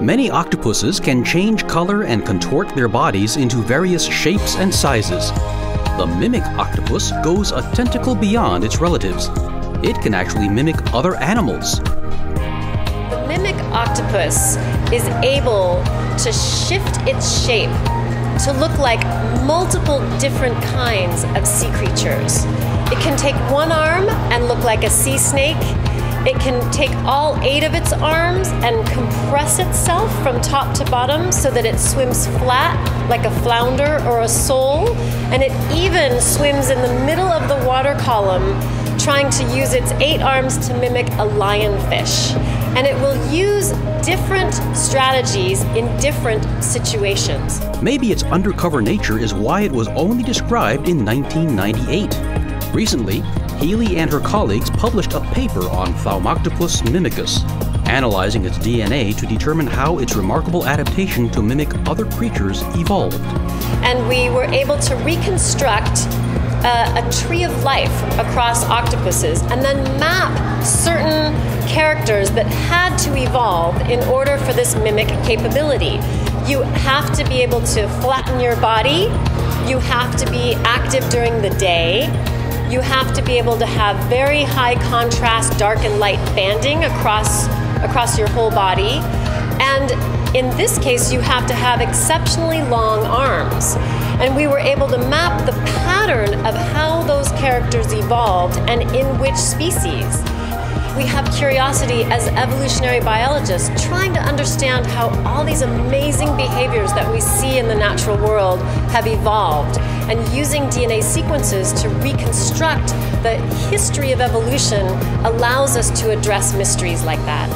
Many octopuses can change color and contort their bodies into various shapes and sizes. The mimic octopus goes a tentacle beyond its relatives. It can actually mimic other animals. The mimic octopus is able to shift its shape to look like multiple different kinds of sea creatures. It can take one arm and look like a sea snake. It can take all eight of its arms and compress itself from top to bottom so that it swims flat like a flounder or a sole. And it even swims in the middle of the water column, trying to use its eight arms to mimic a lionfish. And it will use different strategies in different situations. Maybe its undercover nature is why it was only described in 1998. Recently, Healy and her colleagues published a paper on Thaumoctopus mimicus, analyzing its DNA to determine how its remarkable adaptation to mimic other creatures evolved. And we were able to reconstruct uh, a tree of life across octopuses and then map certain characters that had to evolve in order for this mimic capability. You have to be able to flatten your body, you have to be active during the day, you have to be able to have very high contrast dark and light banding across across your whole body. And in this case, you have to have exceptionally long arms. And we were able to map the pattern of how those characters evolved and in which species we have curiosity as evolutionary biologists trying to understand how all these amazing behaviors that we see in the natural world have evolved and using DNA sequences to reconstruct the history of evolution allows us to address mysteries like that.